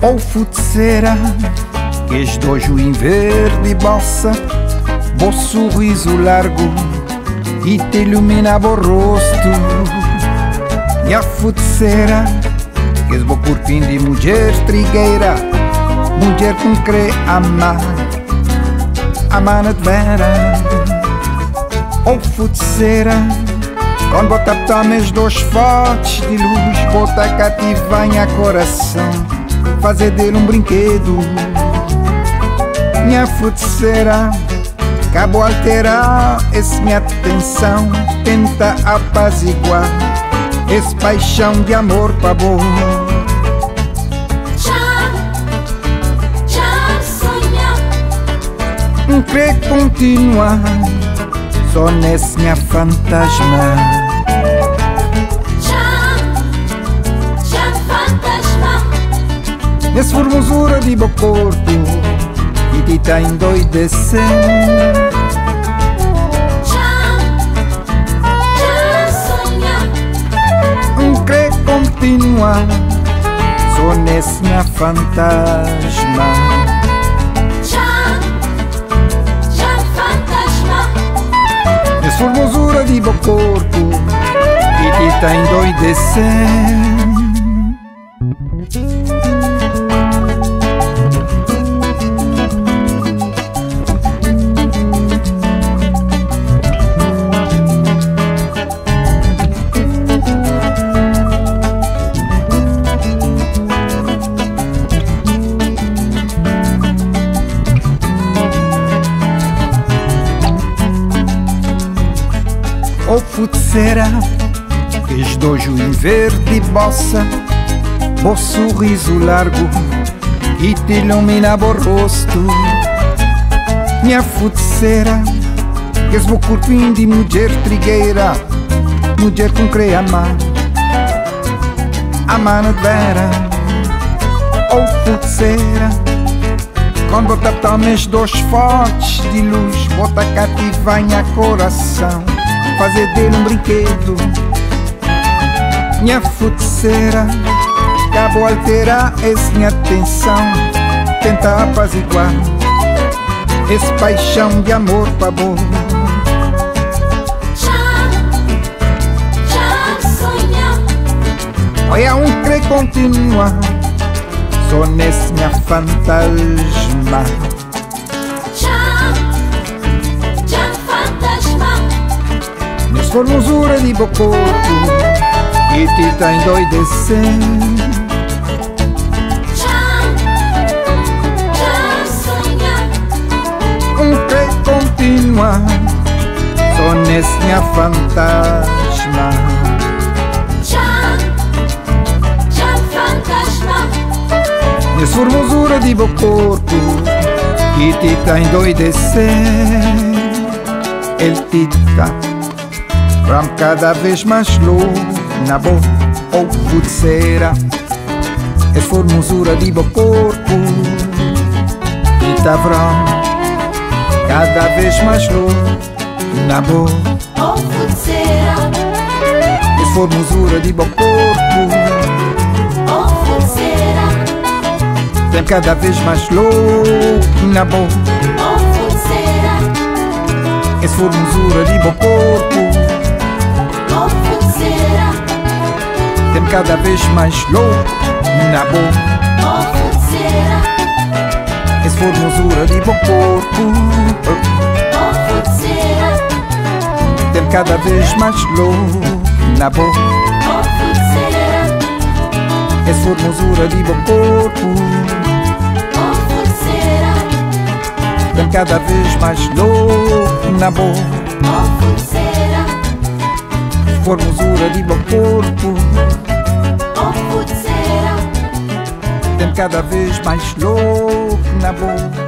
Ou futeceira, que és dojo em verde bossa, bo sorriso largo e te iluminava o rosto. E a que és bo corpinho de mulher trigueira, mulher com crê amar, amar de vera. Ou futeceira, quando bota tomes dois fotos de luz, bota cativa em coração fazer dele um brinquedo. Minha futeceira acabou alterar essa minha atenção, tenta apaziguar esse paixão de amor para boa. Já, já sonha. Não quer continuar só nesse minha fantasma. Já, já fantasma. Nesse formosura de meu corpo e te tá endoidecendo. Nesse minha fantasma. Já, já fantasma. Nesse formosura de meu corpo e te tá endoidecendo. Ou futeceira, fez dojo em verde bossa, bo sorriso largo e te iluminava o rosto. Minha futeceira, que és meu corpinho de mulher trigueira, mulher com crê amar, amar vera. Ou futeceira, quando bota tomes dois fortes de luz, bota cativa em a coração, fazer dele um brinquedo. Minha futeceira, acabou alterar essa minha atenção, tenta apaziguar esse paixão de amor para boa. Já, já sonha. Olha um crê continuar, só nesse minha fantasma. Formosura de corpo e te tá endoidecendo. Um crê continuar, só nesse minha fantasma. Já, já fantasma. Nesse formosura de corpo que te tá endoidecendo. Ele te tá Ram cada vez mais louco na boca ou pulseira. É formosura de meu corpo e tá vram cada vez mais louco na boca. Oh, futeceira. É formosura de meu corpo Oh, futeceira. tem cada vez mais louco na boca. Oh, futeceira. É formosura de meu corpo Oh. Tem cada vez mais louco na boca. Oh, futeceira. É formosura de meu corpo tem cada vez mais louco na boca. Oh, futeceira. É formosura de meu corpo tem cada vez mais louco na boca. Formosura de meu corpo tem cada vez mais louco na boca.